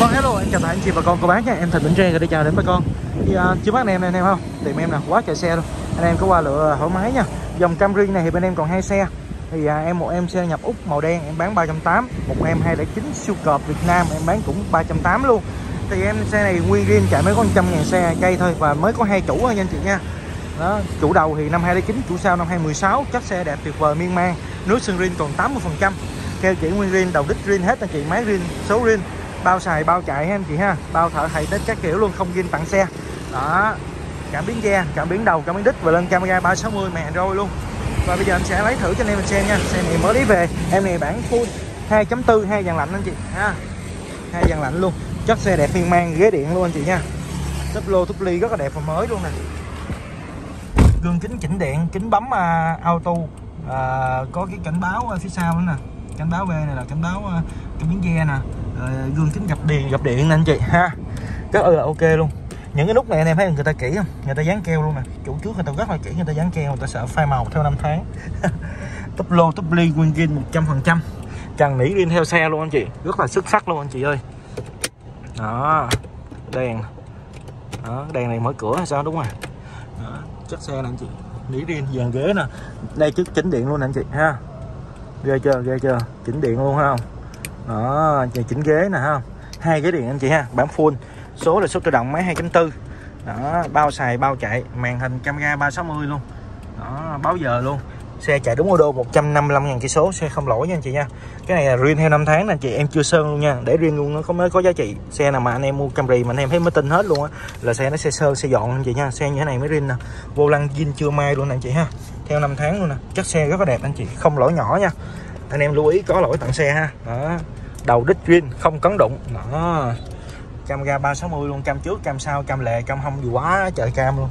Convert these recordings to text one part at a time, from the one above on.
Vâng hello em chào tất anh chị và con cô bác nha. Em Thịnh Vĩnh Tre đi chào đến bà con. Thì à, uh, Chưa bác anh em này anh em không? Tìm em nè quá trời xe luôn. Anh em có qua lựa thoải mái nha. Dòng Camry này thì bên em còn hai xe. Thì uh, em một em xe nhập úc màu đen em bán 380 một em 209 siêu cọp Việt Nam em bán cũng 380 luôn. Thì em xe này nguyên riêng chạy mới có 100 ngàn xe cây thôi và mới có hai chủ thôi nha anh chị nha. Đó chủ đầu thì năm 2009 chủ sau năm 2016 chất xe đẹp tuyệt vời miên man nước sơn rin còn 80 phần trăm. Keo chỉ nguyên rin đầu đích rin hết anh chị máy rin số rin bao xài bao chạy ha anh chị ha. Bao thợ thầy tết các kiểu luôn không zin tặng xe. Đó. Cảm biến ga cảm biến đầu cảm biến đít và lên camera 360 mẹ rồi luôn. Và bây giờ em sẽ lấy thử cho anh em mình xem nha. Xe này mới lấy về. Em này bản full 2.4 hai dàn lạnh anh chị. Ha. Hai dàn lạnh luôn. Chất xe đẹp phiên mang ghế điện luôn anh chị nha. Túp lô túp ly rất là đẹp và mới luôn nè. Gương kính chỉnh điện kính bấm uh, auto. Uh, có cái cảnh báo ở phía sau nữa nè cảnh báo B này là cảnh báo cái miếng ve nè rồi gương kính gặp điện. Gặp điện nè anh chị? Ha rất là ok luôn. Những cái nút này anh em thấy người ta kỹ không? Người ta dán keo luôn nè. Chủ trước người ta rất là kỹ người ta dán keo người ta sợ phai màu theo năm tháng. Túp lô túp ly nguyên zin một trăm phần trăm. Trần nỉ riêng theo xe luôn anh chị. Rất là xuất sắc luôn anh chị ơi. Đó đèn. Đó đèn này mở cửa hay sao đúng rồi. Đó, chất xe nè anh chị. Nỉ riêng dàn ghế nè. Đây trước chỉnh điện luôn nè anh chị ha ghê chưa ghê chưa? Chỉnh điện luôn không đó chỉnh ghế nè, ha? Hai ghế điện anh chị ha bản full. Số là số tự động, máy 2.4 đó, bao xài, bao chạy, màn hình camera 360 luôn. Đó, báo giờ luôn. Xe chạy đúng ô đô 155 ngàn cây số, xe không lỗi nha anh chị nha. Cái này là riêng theo năm tháng nè, chị em chưa sơn luôn nha. Để riêng luôn nó có mới có giá trị. Xe nào mà anh em mua Camry mà anh em thấy mới tin hết luôn á, là xe nó xe sơn, xe dọn anh chị nha. Xe như thế này mới riêng nè. Vô lăng zin chưa mai luôn nè anh chị ha theo năm tháng luôn nè. Chất xe rất là đẹp anh chị không lỗi nhỏ nha. Anh em lưu ý có lỗi tặng xe ha. Đó đầu đít chuyên không cấn đụng. Đó camera 360 luôn cam trước cam sau cam lề cam hông gì quá trời cam luôn.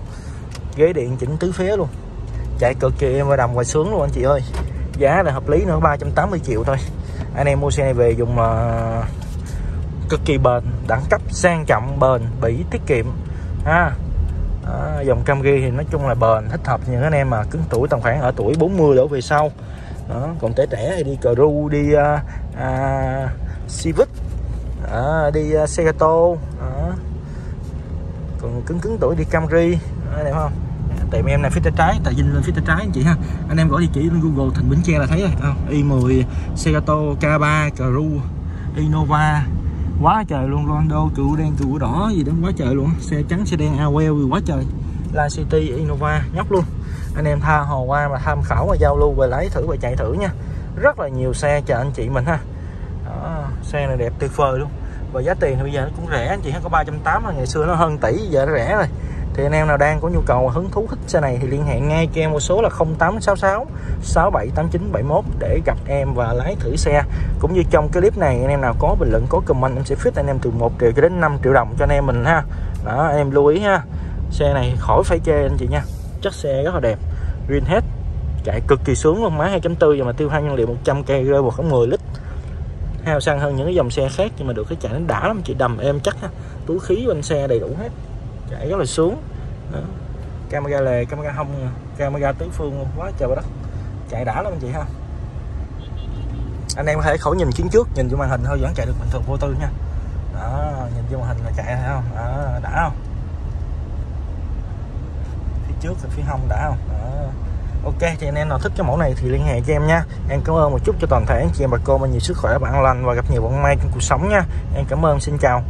Ghế điện chỉnh tứ phía luôn. Chạy cực kỳ em và đầm ngoài sướng luôn anh chị ơi. Giá là hợp lý nữa 380 triệu thôi. Anh em mua xe này về dùng uh, cực kỳ bền đẳng cấp sang trọng bền bỉ tiết kiệm. Ha. à, dòng Camry thì nói chung là bền thích hợp những anh em mà cứng tuổi tầm khoảng ở tuổi 40 đổ về sau. Đó còn trẻ trẻ thì đi cờ ru đi uh, uh, Civic à, đi uh, Segato còn cứng cứng tuổi đi Camry đó, đẹp không? Tiệm em này phía tay trái tại dinh lên phía tay trái anh chị ha. Anh em gọi địa chỉ lên Google Thành Bến Tre là thấy rồi không? I10 Segato K3 Cru Innova quá trời luôn Rondo cựu đen cựu đỏ gì đó quá trời luôn. Xe trắng xe đen AWL quá trời. La City Innova nhóc luôn. Anh em tha hồ qua mà tham khảo và giao lưu về lấy thử và chạy thử nha. Rất là nhiều xe chờ anh chị mình ha. Đó, xe này đẹp tuyệt vời luôn. Và giá tiền thì bây giờ nó cũng rẻ anh chị ha có 380 ngày xưa nó hơn tỷ giờ nó rẻ rồi thì anh em nào đang có nhu cầu hứng thú thích xe này thì liên hệ ngay cho em một số là 0866 678971 để gặp em và lái thử xe. Cũng như trong clip này, anh em nào có bình luận, có comment, em sẽ fit anh em từ 1 triệu cho đến 5 triệu đồng cho anh em mình ha. Đó anh em lưu ý ha. Xe này khỏi phải chê anh chị nha. Chất xe rất là đẹp. Green hết. Chạy cực kỳ sướng luôn. Máy 2.4 giờ mà tiêu hao nhiên liệu 100 cây rơi vào khoảng 10 lít. Hao xăng hơn những cái dòng xe khác nhưng mà được cái chạy nó đã lắm. Chị đầm em chắc ha. Túi khí bên xe đầy đủ hết chạy rất là sướng đó. camera lề camera hông camera tứ phương quá trời đất. Chạy đã lắm anh chị ha. Anh em có thể khẩu nhìn kiến trước nhìn vô màn hình thôi vẫn chạy được bình thường vô tư nha. Đó nhìn vô màn hình là chạy thấy không? Đó, đã không? Phía trước thì phía hông đã không? Đó. ok thì anh em nào thích cái mẫu này thì liên hệ cho em nha. Em cảm ơn một chút cho toàn thể anh chị em bà cô mình nhiều sức khỏe bạn lành và gặp nhiều vận may trong cuộc sống nha. Em cảm ơn xin chào.